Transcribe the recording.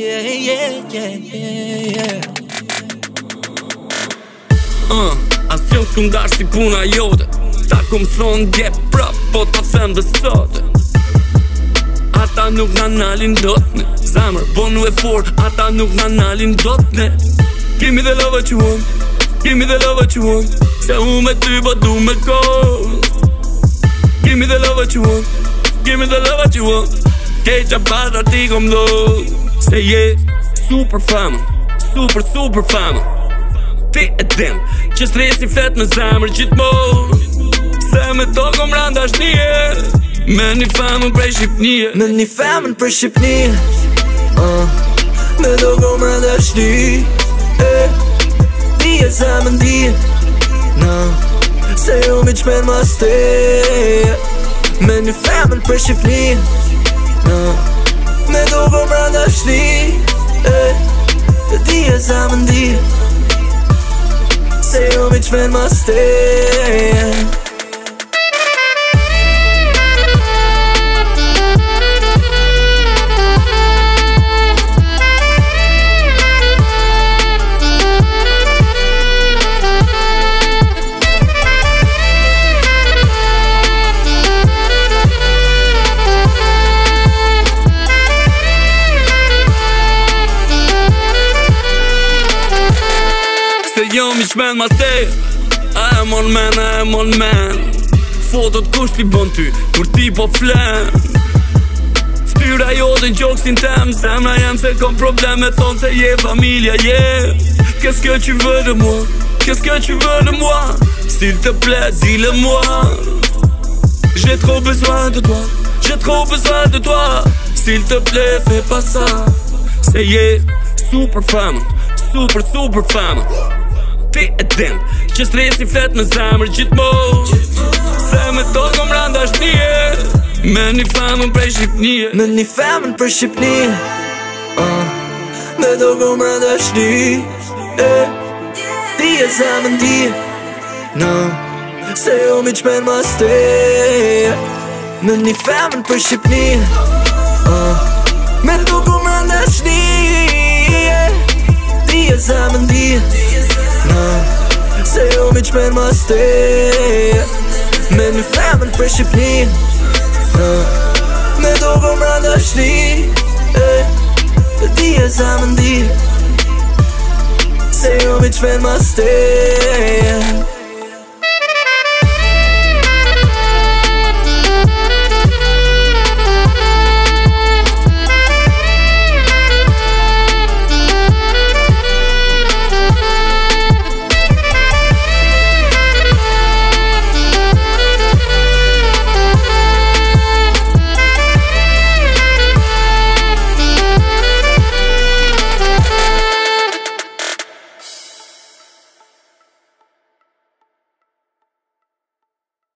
yeah, yeah, yeah, yeah. Uh, Asion s'ku ndarë si puna jote Ta ku më thonë dje prap, po ta them dhe sote Ata nuk në nalin dotne Zamër, bonu po e for, ata nuk në nalin dotne Give me the love that you want Give me the love that you want Se u me ty po du me kohë Give me the love that you want Give me the love that you want Kej qa para ti kom dhokë Se je super famë Super super famë Ti e dim Që stresi flet me zemër gjithmo Se me toko mranda është një Me një famën prej Shqipnije Me një famën prej Shqipnije uh, ah, Me toko mranda është një Ti e zemën di no, Se ju mi qmen ma ste Me një famën prej Shqipnije uh, me do për më rënda shni të di e sa më ndi Se jo mi qmen ma stej Je suis مان ماستير I am all man, I am all man Fotot kush t'i bën ty, kur ti po flen Ftyra jote në gjoksin tem Zemra jem se kom probleme Thonë se je je yeah. Qu'est-ce que tu veux de moi Qu'est-ce que tu veux de moi S'il te plaît dis-le moi J'ai trop besoin de toi J'ai trop besoin de toi S'il te plaît fais pas ça C'est Super femme Super super femme ti e din Që stresi flet me zemër gjitë Se me to kom randa shtije Me një femën prej Shqipnije Me një femën prej Shqipnije uh, ah, Me do kom randa shtije eh, Ti e zemën ti no, Se jo mi qmen ma ste Me një femën prej Shqipnije uh, ah, Me to kom shtije qmen ma ste Me një femën për Shqipni Me do vë mra në shni Dhe ti e zamën di Se jo me qmen ma ste Dhe